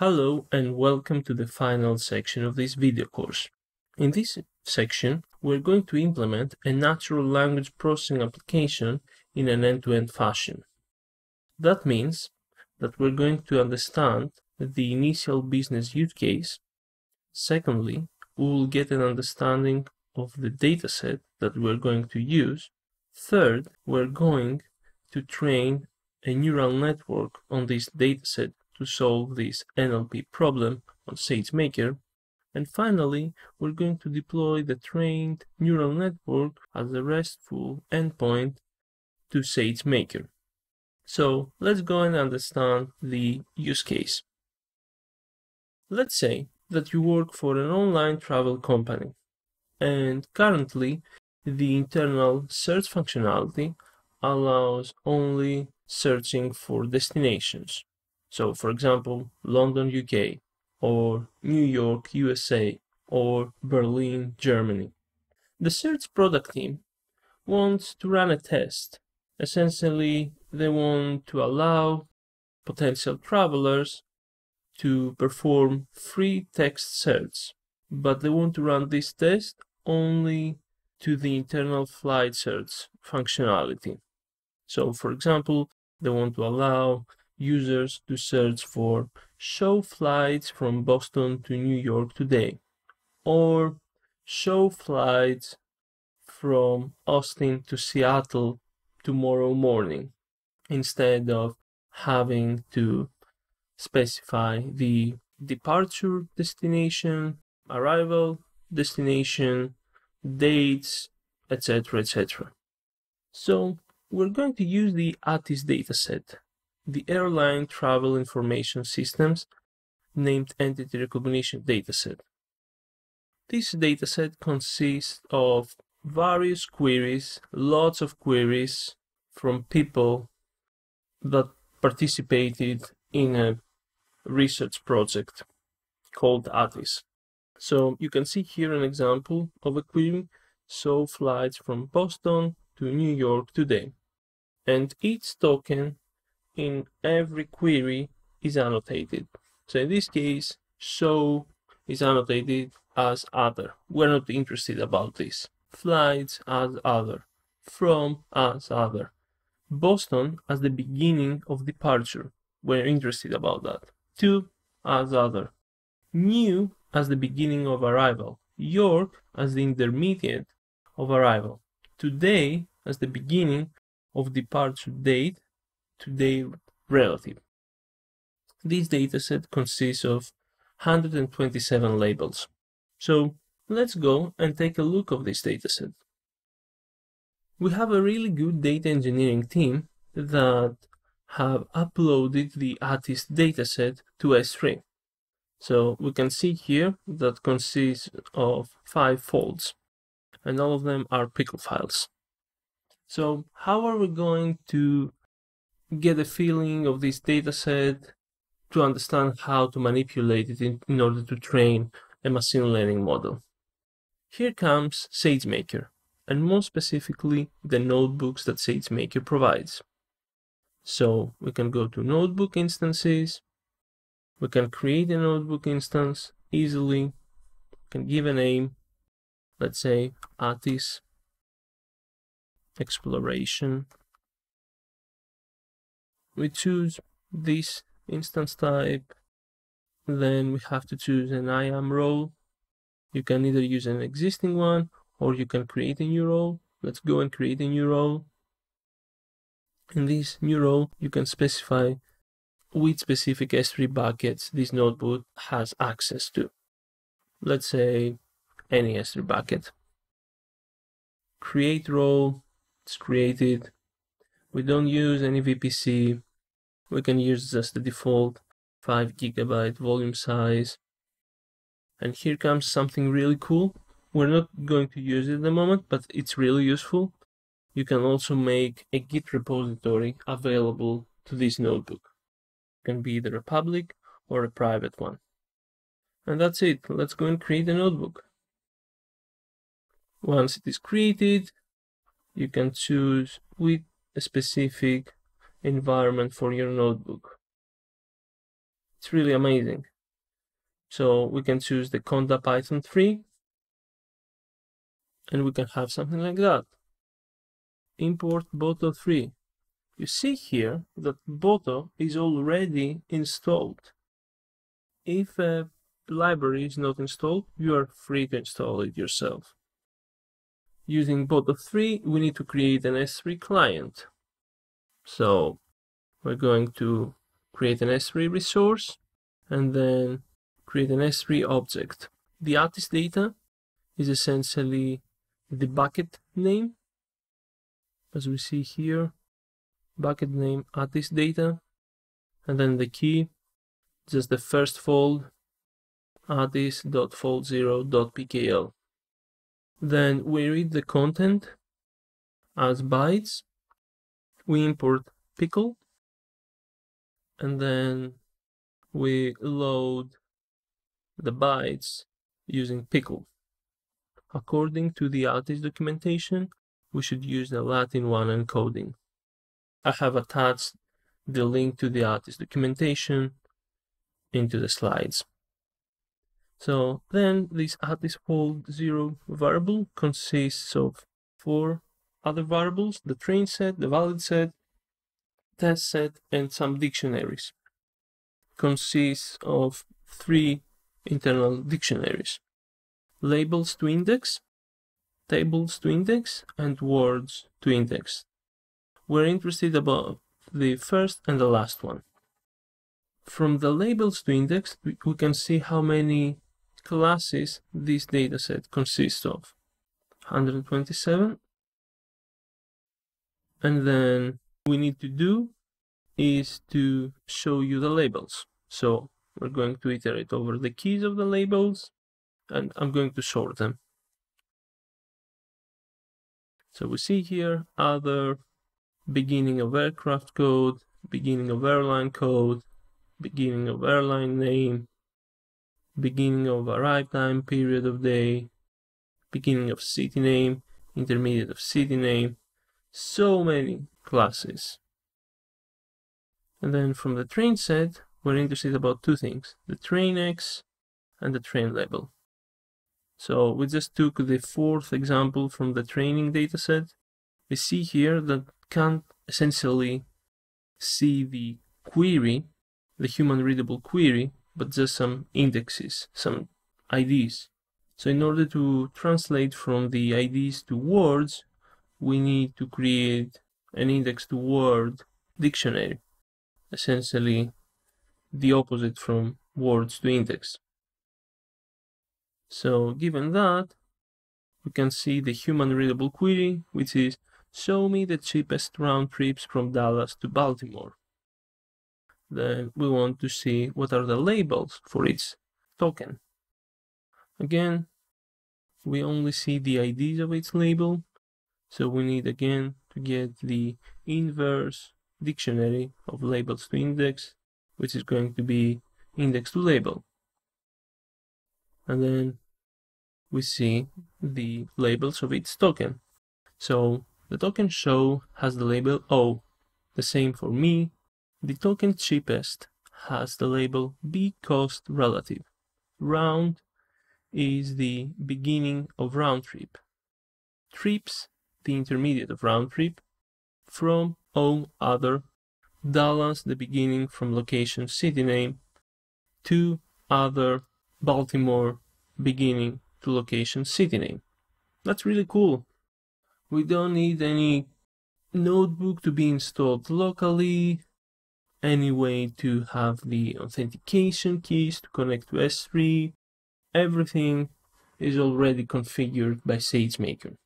Hello and welcome to the final section of this video course. In this section, we're going to implement a natural language processing application in an end-to-end fashion. That means that we're going to understand the initial business use case. Secondly, we will get an understanding of the dataset that we're going to use. Third, we're going to train a neural network on this dataset to solve this NLP problem on SageMaker. And finally, we're going to deploy the trained neural network as a RESTful endpoint to SageMaker. So let's go and understand the use case. Let's say that you work for an online travel company and currently the internal search functionality allows only searching for destinations. So, for example, London, UK, or New York, USA, or Berlin, Germany. The search product team wants to run a test. Essentially, they want to allow potential travelers to perform free text search, but they want to run this test only to the internal flight search functionality. So, for example, they want to allow users to search for show flights from Boston to New York today or show flights from Austin to Seattle tomorrow morning instead of having to specify the departure destination, arrival destination, dates, etc. etc. So we're going to use the ATIS dataset the Airline Travel Information Systems named Entity Recognition Dataset. This dataset consists of various queries, lots of queries from people that participated in a research project called ATIS. So you can see here an example of a query, so flights from Boston to New York today. And each token in every query is annotated. So in this case, show is annotated as other. We're not interested about this. Flights as other. From as other. Boston as the beginning of departure. We're interested about that. To as other. New as the beginning of arrival. York as the intermediate of arrival. Today as the beginning of departure date today relative. This dataset consists of 127 labels. So let's go and take a look of this dataset. We have a really good data engineering team that have uploaded the ATIS dataset to S3. So we can see here that consists of five folds and all of them are pickle files. So how are we going to get a feeling of this data set to understand how to manipulate it in, in order to train a machine learning model. Here comes SageMaker, and more specifically, the notebooks that SageMaker provides. So we can go to notebook instances, we can create a notebook instance easily, we can give a name, let's say ATIS exploration we choose this instance type then we have to choose an IAM role. You can either use an existing one or you can create a new role. Let's go and create a new role. In this new role you can specify which specific S3 buckets this notebook has access to. Let's say any S3 bucket. Create role. It's created. We don't use any VPC. We can use just the default 5 gigabyte volume size. And here comes something really cool. We're not going to use it at the moment, but it's really useful. You can also make a Git repository available to this notebook. It can be either a public or a private one. And that's it. Let's go and create a notebook. Once it is created, you can choose with a specific environment for your notebook. It's really amazing. So we can choose the Conda Python 3 and we can have something like that. Import Boto 3. You see here that Boto is already installed. If a library is not installed, you are free to install it yourself. Using Boto 3, we need to create an S3 client. So we're going to create an S3 resource and then create an S3 object. The ATIS data is essentially the bucket name. As we see here bucket name ATIS data and then the key just the first fold atis.fold0.pkl then we read the content as bytes we import pickle and then we load the bytes using pickle according to the ATIS documentation we should use the Latin 1 encoding. I have attached the link to the ATIS documentation into the slides. So then this ATIS fold zero variable consists of four other variables, the train set, the valid set, test set, and some dictionaries. Consists of three internal dictionaries. Labels to index, tables to index and words to index. We're interested about the first and the last one. From the labels to index, we can see how many classes this dataset consists of. 127. And then we need to do is to show you the labels. So we're going to iterate over the keys of the labels and I'm going to sort them. So we see here other beginning of aircraft code, beginning of airline code, beginning of airline name, beginning of arrive time, period of day, beginning of city name, intermediate of city name, so many classes. And then from the train set, we're interested about two things, the train X and the train label. So we just took the fourth example from the training dataset. We see here that can't essentially see the query, the human readable query, but just some indexes, some IDs. So in order to translate from the IDs to words, we need to create an index to word dictionary, essentially the opposite from words to index. So given that, we can see the human readable query, which is show me the cheapest round trips from Dallas to Baltimore. Then we want to see what are the labels for each token. Again, we only see the IDs of each label, so we need again to get the inverse dictionary of labels to index, which is going to be index to label and then we see the labels of each token. So the token show has the label O, the same for me. The token cheapest has the label B cost relative. Round is the beginning of round trip. Trips, the intermediate of round trip, from O other, Dallas, the beginning from location city name, to other Baltimore beginning to location city name. That's really cool. We don't need any notebook to be installed locally, any way to have the authentication keys to connect to S3. Everything is already configured by SageMaker.